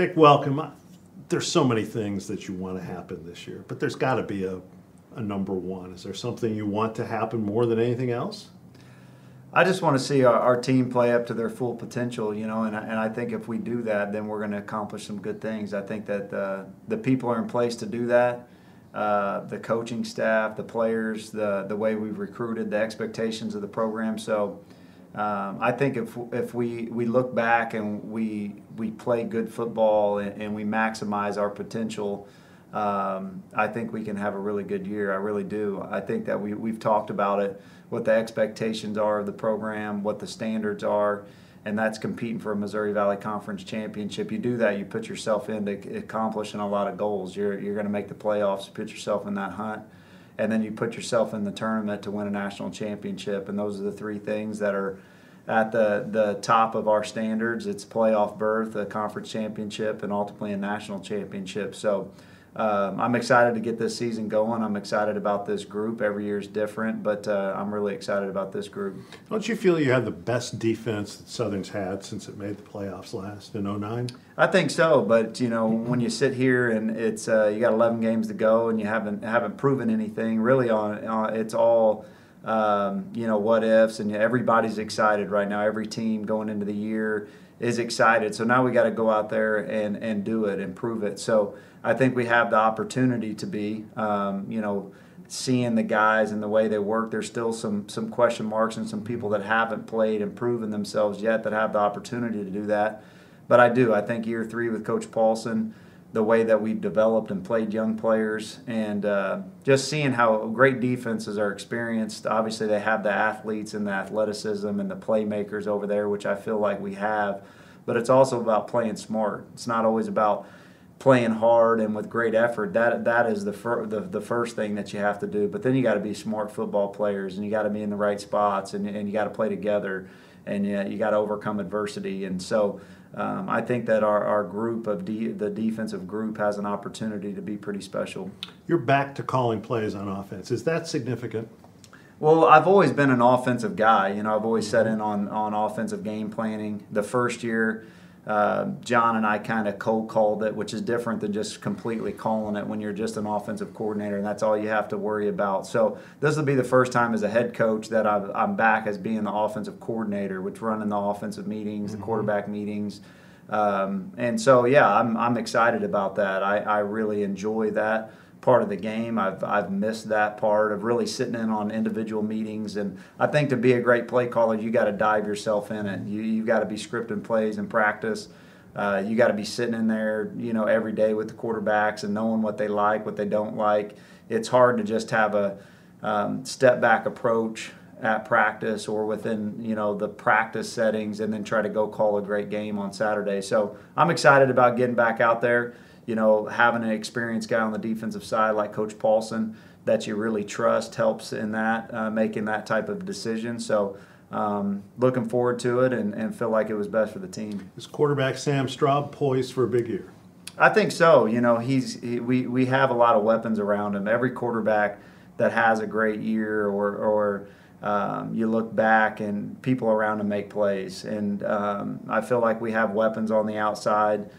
Nick, welcome. There's so many things that you want to happen this year, but there's got to be a, a number one. Is there something you want to happen more than anything else? I just want to see our, our team play up to their full potential, you know, and, I- and I think if we do that, then we're going to accomplish some good things. I think that uh, the people are in place to do that. Uh, the coaching staff, the players, the the way we've recruited, the expectations of the program. So um, I think if if we, we look back and we we play good football and, and we maximize our potential, um, I think we can have a really good year. I really do. I think that we we've talked about it, what the expectations are of the program, what the standards are, and that's competing for a Missouri Valley Conference championship. You do that, you put yourself into accomplishing a lot of goals. You're you're going to make the playoffs, put yourself in that hunt and then you put yourself in the tournament to win a national championship. And those are the three things that are at the, the top of our standards. It's playoff berth, a conference championship, and ultimately a national championship. So um, I'm excited to get this season going. I'm excited about this group. Every year is different, but uh, I'm really excited about this group. Don't you feel you have the best defense that Southern's had since it made the playoffs last in 09? I think so, but you know, when you sit here and it's uh, you got 11 games to go and you haven't haven't proven anything really on, on it's all um, you know what ifs and everybody's excited right now. Every team going into the year is excited. So now we got to go out there and and do it and prove it. So I think we have the opportunity to be, um, you know, seeing the guys and the way they work. There's still some some question marks and some people that haven't played and proven themselves yet that have the opportunity to do that. But I do. I think year three with Coach Paulson, the way that we've developed and played young players, and uh, just seeing how great defenses are experienced. Obviously, they have the athletes and the athleticism and the playmakers over there, which I feel like we have. But it's also about playing smart. It's not always about playing hard and with great effort. That that is the, fir- the the first thing that you have to do. But then you got to be smart football players, and you got to be in the right spots, and, and you got to play together, and you, you got to overcome adversity. And so um, I think that our, our group of de- the defensive group has an opportunity to be pretty special. You're back to calling plays on offense. Is that significant? Well, I've always been an offensive guy. You know, I've always set in on on offensive game planning. The first year uh, John and I kind of cold called it, which is different than just completely calling it when you're just an offensive coordinator and that's all you have to worry about. So this will be the first time as a head coach that i am back as being the offensive coordinator, which running the offensive meetings, mm-hmm. the quarterback meetings. Um, and so, yeah, I'm, I'm excited about that. I, I really enjoy that part of the game. I've, I've missed that part of really sitting in on individual meetings. And I think to be a great play caller, you got to dive yourself in it. You, you got to be scripting plays and practice. Uh, you got to be sitting in there, you know, every day with the quarterbacks and knowing what they like, what they don't like. It's hard to just have a um, step back approach at practice or within you know the practice settings and then try to go call a great game on Saturday. So I'm excited about getting back out there you know, having an experienced guy on the defensive side like Coach Paulson that you really trust helps in that, uh, making that type of decision. So, um, looking forward to it and, and feel like it was best for the team. Is quarterback Sam Straub poised for a big year? I think so. You know, he's he, we we have a lot of weapons around him. Every quarterback that has a great year, or or um, you look back and people around him make plays, and um, I feel like we have weapons on the outside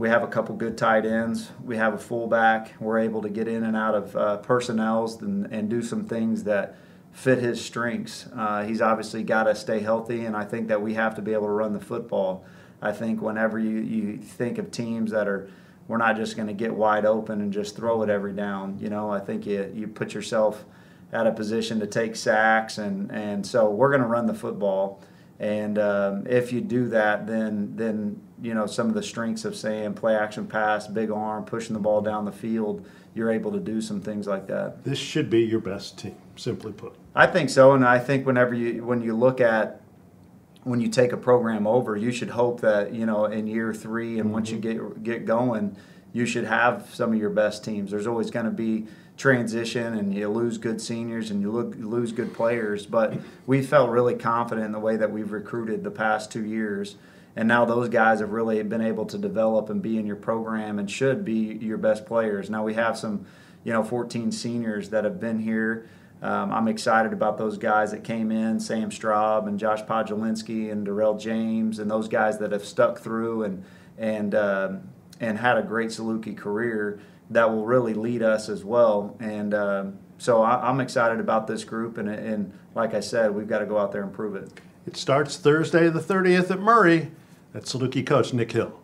we have a couple good tight ends. We have a fullback. We're able to get in and out of uh, personnels and, and do some things that fit his strengths. Uh, he's obviously got to stay healthy, and I think that we have to be able to run the football. I think whenever you, you think of teams that are, we're not just going to get wide open and just throw it every down. You know, I think you, you put yourself at a position to take sacks, and, and so we're going to run the football. And um, if you do that, then then you know some of the strengths of saying play action pass, big arm, pushing the ball down the field, you're able to do some things like that. This should be your best team, simply put. I think so, and I think whenever you when you look at when you take a program over, you should hope that you know in year three and mm-hmm. once you mm-hmm. get get going, you should have some of your best teams. There's always going to be transition and you lose good seniors and you look, lose good players. But we felt really confident in the way that we've recruited the past two years. And now those guys have really been able to develop and be in your program and should be your best players. Now we have some, you know, 14 seniors that have been here. Um, I'm excited about those guys that came in, Sam Straub and Josh Podjolinski and Darrell James and those guys that have stuck through and and um, and had a great Saluki career that will really lead us as well. And um, so I, I'm excited about this group. And, and like I said, we've got to go out there and prove it. It starts Thursday, the 30th at Murray. That's Saluki coach Nick Hill.